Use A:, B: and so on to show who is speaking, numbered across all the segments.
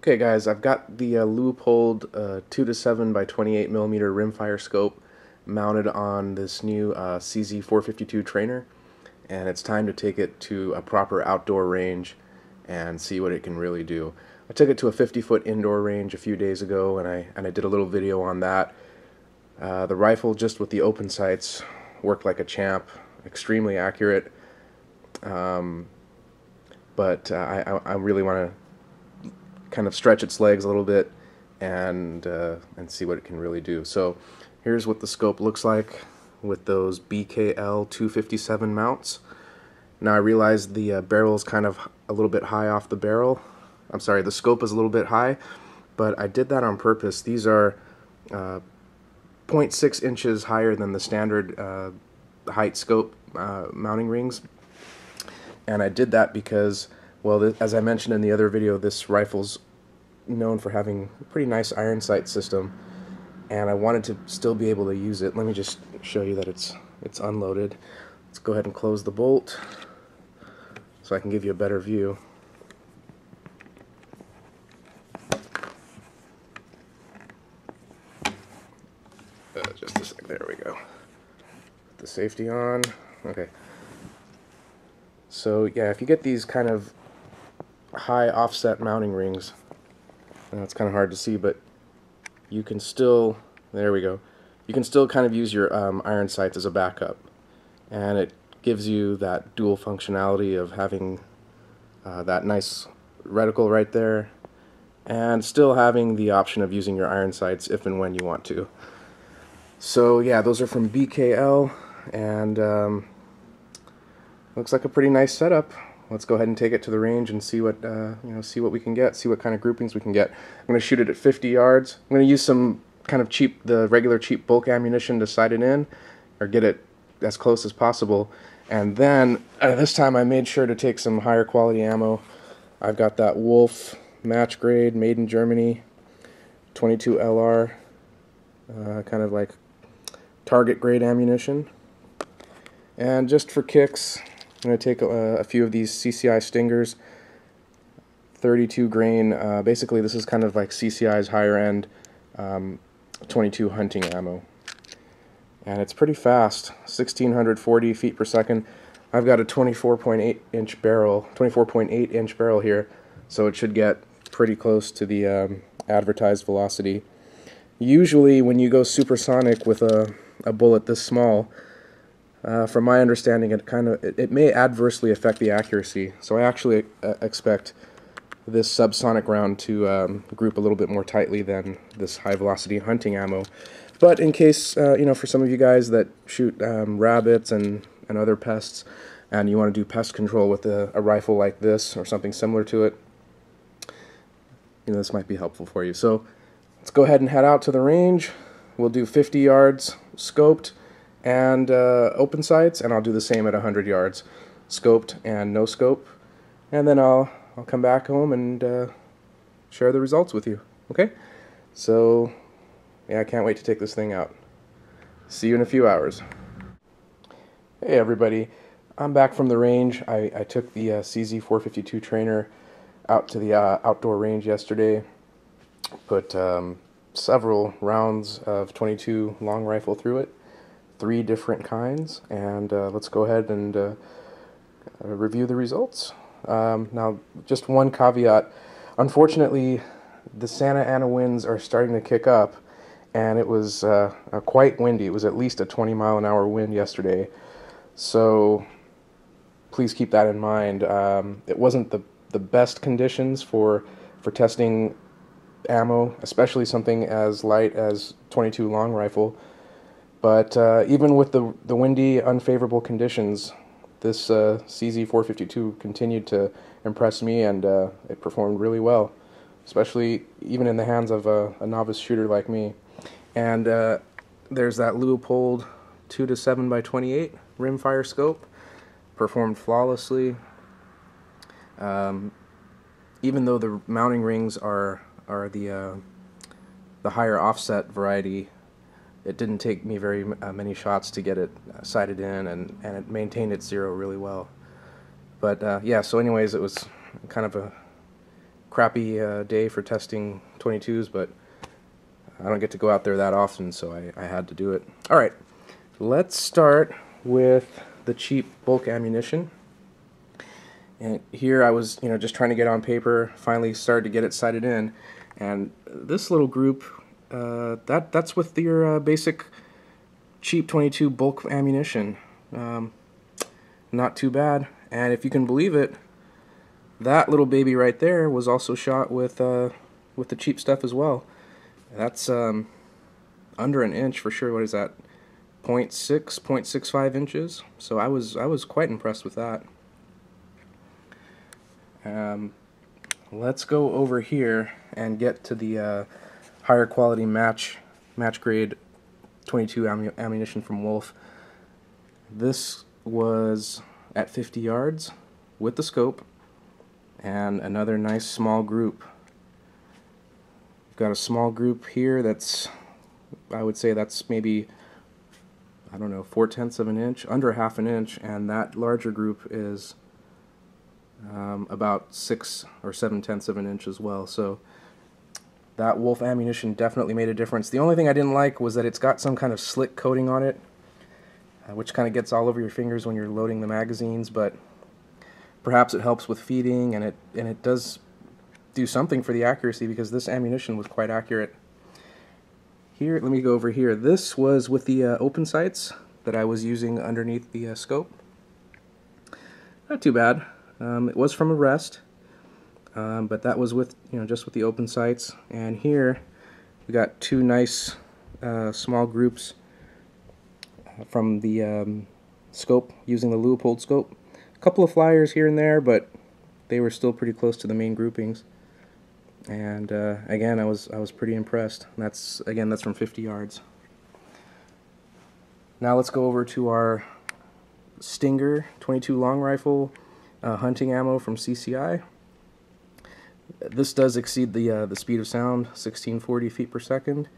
A: Okay guys, I've got the uh, Leupold uh, 2 to 7 by 28 millimeter rimfire scope mounted on this new uh, CZ452 trainer and it's time to take it to a proper outdoor range and see what it can really do. I took it to a 50 foot indoor range a few days ago and I, and I did a little video on that. Uh, the rifle just with the open sights worked like a champ, extremely accurate, um, but uh, I, I really want to kind of stretch its legs a little bit and uh, and see what it can really do. So here's what the scope looks like with those BKL 257 mounts. Now I realize the uh, barrel is kind of a little bit high off the barrel. I'm sorry, the scope is a little bit high, but I did that on purpose. These are uh, 0.6 inches higher than the standard uh, height scope uh, mounting rings. And I did that because well, as I mentioned in the other video, this rifle's known for having a pretty nice iron sight system, and I wanted to still be able to use it. Let me just show you that it's it's unloaded. Let's go ahead and close the bolt so I can give you a better view. Uh, just a sec, there we go. Put the safety on. Okay. So yeah, if you get these kind of high offset mounting rings. Now it's kind of hard to see, but you can still, there we go, you can still kind of use your um, iron sights as a backup. And it gives you that dual functionality of having uh, that nice reticle right there and still having the option of using your iron sights if and when you want to. So yeah, those are from BKL and um, looks like a pretty nice setup let's go ahead and take it to the range and see what uh, you know see what we can get see what kind of groupings we can get. I'm going to shoot it at 50 yards. I'm going to use some kind of cheap the regular cheap bulk ammunition to sight it in or get it as close as possible. And then uh, this time I made sure to take some higher quality ammo. I've got that Wolf match grade made in Germany 22 LR uh, kind of like target grade ammunition. And just for kicks I'm going to take a, a, few of these CCI Stingers, 32 grain. Uh, basically, this is kind of like CCI's higher end um, 22 hunting ammo. And it's pretty fast, 1640 feet per second. I've got a 24.8 inch barrel, 24.8 inch barrel here, so it should get pretty close to the um, advertised velocity. Usually, when you go supersonic with a, a bullet this small, uh, from my understanding, it kind of it, it, may adversely affect the accuracy. So I actually uh, expect this subsonic round to um, group a little bit more tightly than this high velocity hunting ammo. But in case uh, you know, for some of you guys that shoot um, rabbits and and other pests, and you want to do pest control with a, a rifle like this or something similar to it, you know, this might be helpful for you. So let's go ahead and head out to the range. We'll do 50 yards scoped and uh, open sights, and I'll do the same at 100 yards, scoped and no scope, and then I'll I'll come back home and uh, share the results with you. Okay, so yeah, I can't wait to take this thing out. See you in a few hours. Hey everybody, I'm back from the range. I, I took the uh, CZ452 trainer out to the uh, outdoor range yesterday. Put um, several rounds of 22 long rifle through it three different kinds, and uh, let's go ahead and uh, review the results. Um, now, just one caveat. Unfortunately, the Santa Ana winds are starting to kick up, and it was uh, quite windy. It was at least a 20 mile an hour wind yesterday. So please keep that in mind. Um, it wasn't the, the best conditions for, for testing ammo, especially something as light as 22 long rifle. But uh, even with the, the windy, unfavorable conditions, this uh, CZ452 continued to impress me and uh, it performed really well, especially even in the hands of a, a novice shooter like me. And uh, there's that Leupold 2 to 7 by 28 rimfire scope, performed flawlessly. Um, even though the mounting rings are are the uh, the higher offset variety it didn't take me very uh, many shots to get it uh, sighted in, and, and it maintained its zero really well. But uh, yeah, so anyways, it was kind of a crappy uh, day for testing 22s, but I don't get to go out there that often, so I, I had to do it. All right, let's start with the cheap bulk ammunition. And here I was, you know, just trying to get on paper. Finally, started to get it sighted in, and this little group, uh, that that's with your uh, basic cheap 22 bulk ammunition. Um, not too bad. And if you can believe it, that little baby right there was also shot with uh, with the cheap stuff as well. That's um, under an inch for sure. What is that? 0 0.6, 0.65 inches. So I was I was quite impressed with that. Um, let's go over here and get to the uh, higher quality match match grade 22 ammunition from Wolf. This was at 50 yards with the scope and another nice small group. We've got a small group here that's, I would say that's maybe, I don't know, four tenths of an inch, under half an inch, and that larger group is um, about six or seven tenths of an inch as well. So that Wolf ammunition definitely made a difference. The only thing I didn't like was that it's got some kind of slick coating on it, uh, which kind of gets all over your fingers when you're loading the magazines, but perhaps it helps with feeding and it and it does do something for the accuracy because this ammunition was quite accurate. Here, let me go over here. This was with the uh, open sights that I was using underneath the uh, scope. Not too bad. Um, it was from a rest, um, but that was with you know just with the open sights. And here we got two nice uh, small groups uh, from the um, scope using the Leupold scope. A couple of flyers here and there, but they were still pretty close to the main groupings. And uh, again, I was I was pretty impressed. And that's again that's from 50 yards. Now let's go over to our Stinger 22 long rifle uh, hunting ammo from CCI. This does exceed the uh, the speed of sound, 1640 feet per second,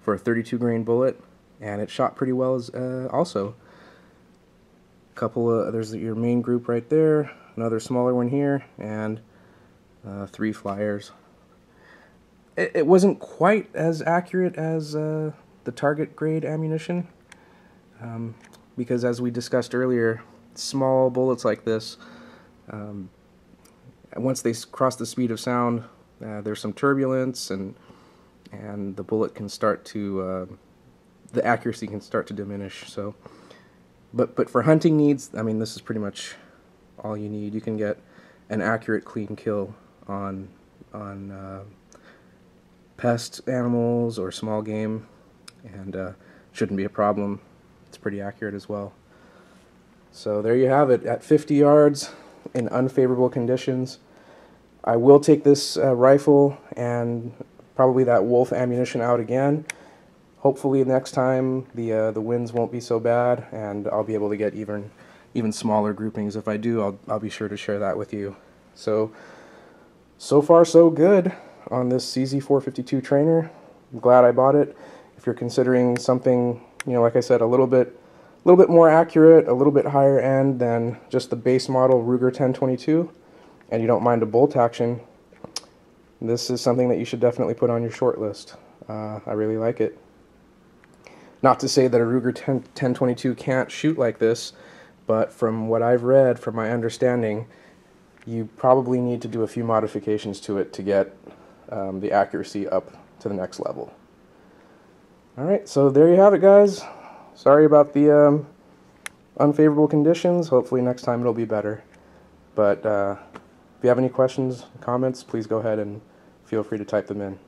A: for a 32 grain bullet, and it shot pretty well as uh, also. A couple of there's your main group right there, another smaller one here, and uh, three flyers. It, it, wasn't quite as accurate as uh, the target grade ammunition, um, because as we discussed earlier, small bullets like this um, once they cross the speed of sound, uh, there's some turbulence and and the bullet can start to uh, the accuracy can start to diminish. So, but but for hunting needs, I mean, this is pretty much all you need. You can get an accurate, clean kill on on uh, pest animals or small game, and uh, shouldn't be a problem. It's pretty accurate as well. So there you have it. At 50 yards, in unfavorable conditions. I will take this uh, rifle and probably that Wolf ammunition out again. Hopefully next time the uh, the winds won't be so bad and I'll be able to get even even smaller groupings. If I do, I'll I'll be sure to share that with you. So so far so good on this CZ452 trainer. I'm glad I bought it. If you're considering something, you know, like I said, a little bit a little bit more accurate, a little bit higher end than just the base model Ruger 1022, and you don't mind a bolt action, this is something that you should definitely put on your short list. Uh, I really like it. Not to say that a Ruger 10, 1022 can't shoot like this, but from what I've read, from my understanding, you probably need to do a few modifications to it to get um, the accuracy up to the next level. Alright, so there you have it guys. Sorry about the um, unfavorable conditions. Hopefully next time it'll be better. But uh, if you have any questions, comments, please go ahead and feel free to type them in.